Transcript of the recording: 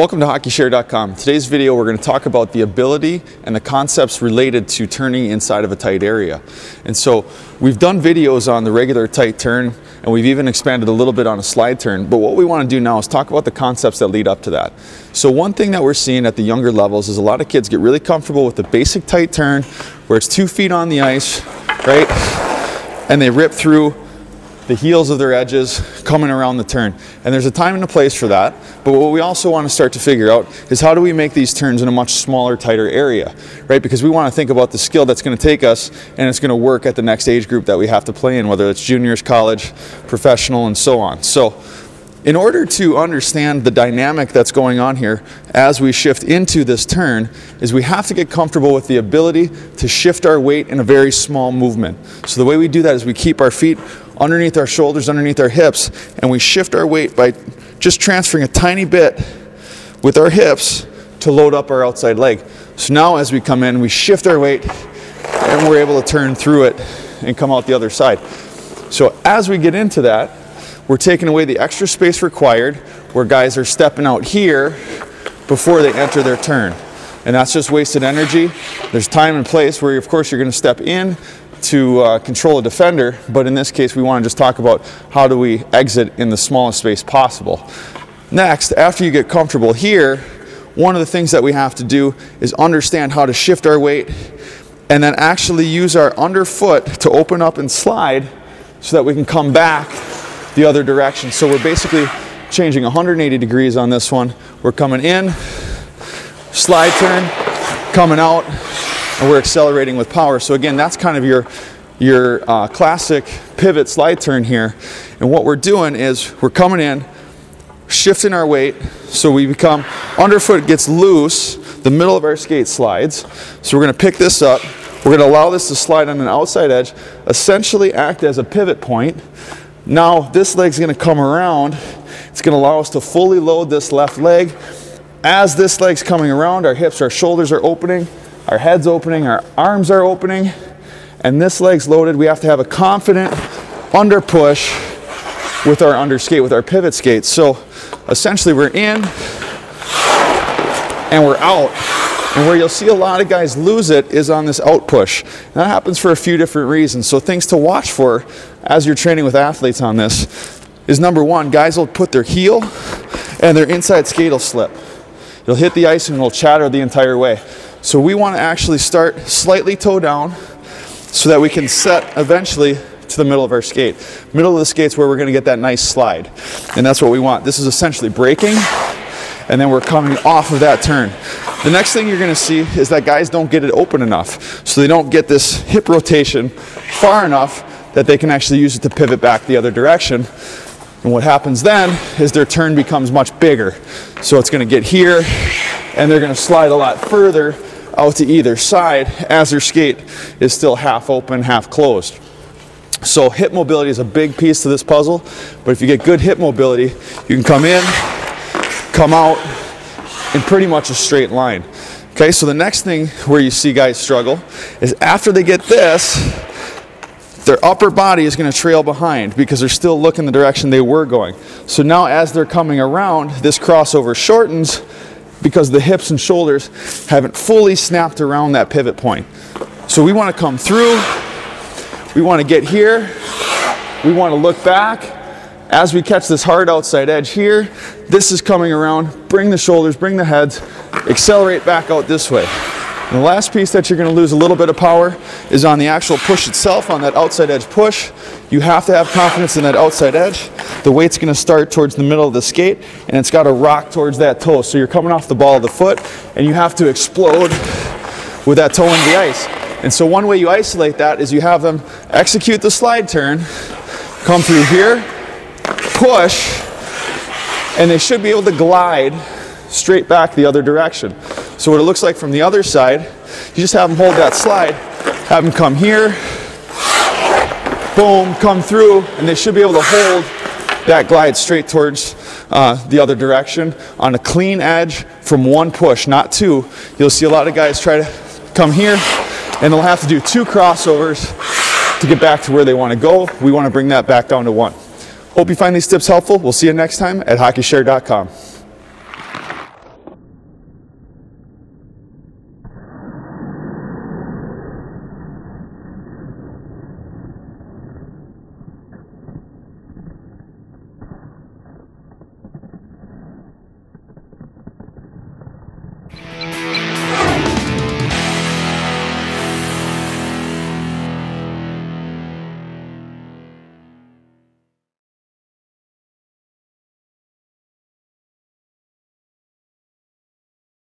Welcome to HockeyShare.com. Today's video we're going to talk about the ability and the concepts related to turning inside of a tight area. And so we've done videos on the regular tight turn and we've even expanded a little bit on a slide turn. But what we want to do now is talk about the concepts that lead up to that. So one thing that we're seeing at the younger levels is a lot of kids get really comfortable with the basic tight turn where it's two feet on the ice, right? And they rip through the heels of their edges coming around the turn. And there's a time and a place for that. But what we also want to start to figure out is how do we make these turns in a much smaller, tighter area, right? Because we want to think about the skill that's going to take us and it's going to work at the next age group that we have to play in, whether it's juniors, college, professional, and so on. So in order to understand the dynamic that's going on here as we shift into this turn is we have to get comfortable with the ability to shift our weight in a very small movement. So the way we do that is we keep our feet underneath our shoulders, underneath our hips, and we shift our weight by just transferring a tiny bit with our hips to load up our outside leg. So now as we come in, we shift our weight and we're able to turn through it and come out the other side. So as we get into that, we're taking away the extra space required where guys are stepping out here before they enter their turn. And that's just wasted energy. There's time and place where, of course, you're going to step in to uh, control a defender, but in this case, we want to just talk about how do we exit in the smallest space possible. Next, after you get comfortable here, one of the things that we have to do is understand how to shift our weight and then actually use our underfoot to open up and slide so that we can come back the other direction. So we're basically changing 180 degrees on this one. We're coming in, slide turn, coming out, and we're accelerating with power. So again, that's kind of your, your uh, classic pivot slide turn here. And what we're doing is we're coming in, shifting our weight, so we become, underfoot gets loose, the middle of our skate slides. So we're gonna pick this up, we're gonna allow this to slide on an outside edge, essentially act as a pivot point. Now this leg's gonna come around, it's gonna allow us to fully load this left leg. As this leg's coming around, our hips, our shoulders are opening, our head's opening, our arms are opening, and this leg's loaded. We have to have a confident under push with our under skate, with our pivot skate. So essentially we're in and we're out. And where you'll see a lot of guys lose it is on this out push. And that happens for a few different reasons. So things to watch for as you're training with athletes on this is number one, guys will put their heel and their inside skate will slip. It'll hit the ice and it'll chatter the entire way. So we want to actually start slightly toe down so that we can set eventually to the middle of our skate. Middle of the skate's where we're going to get that nice slide. And that's what we want. This is essentially braking and then we're coming off of that turn. The next thing you're going to see is that guys don't get it open enough. So they don't get this hip rotation far enough that they can actually use it to pivot back the other direction. And what happens then is their turn becomes much bigger. So it's going to get here and they're going to slide a lot further out to either side as their skate is still half open, half closed. So hip mobility is a big piece to this puzzle, but if you get good hip mobility, you can come in, come out in pretty much a straight line. Okay, so the next thing where you see guys struggle is after they get this, their upper body is going to trail behind because they're still looking the direction they were going. So now as they're coming around, this crossover shortens because the hips and shoulders haven't fully snapped around that pivot point. So we want to come through, we want to get here, we want to look back. As we catch this hard outside edge here, this is coming around, bring the shoulders, bring the heads, accelerate back out this way. And the last piece that you're going to lose a little bit of power is on the actual push itself, on that outside edge push. You have to have confidence in that outside edge. The weight's going to start towards the middle of the skate, and it's got to rock towards that toe. So you're coming off the ball of the foot, and you have to explode with that toe into the ice. And so one way you isolate that is you have them execute the slide turn, come through here, push, and they should be able to glide straight back the other direction. So what it looks like from the other side, you just have them hold that slide, have them come here, boom, come through, and they should be able to hold that glide straight towards uh, the other direction on a clean edge from one push, not two. You'll see a lot of guys try to come here and they'll have to do two crossovers to get back to where they want to go. We want to bring that back down to one. Hope you find these tips helpful. We'll see you next time at hockeyshare.com.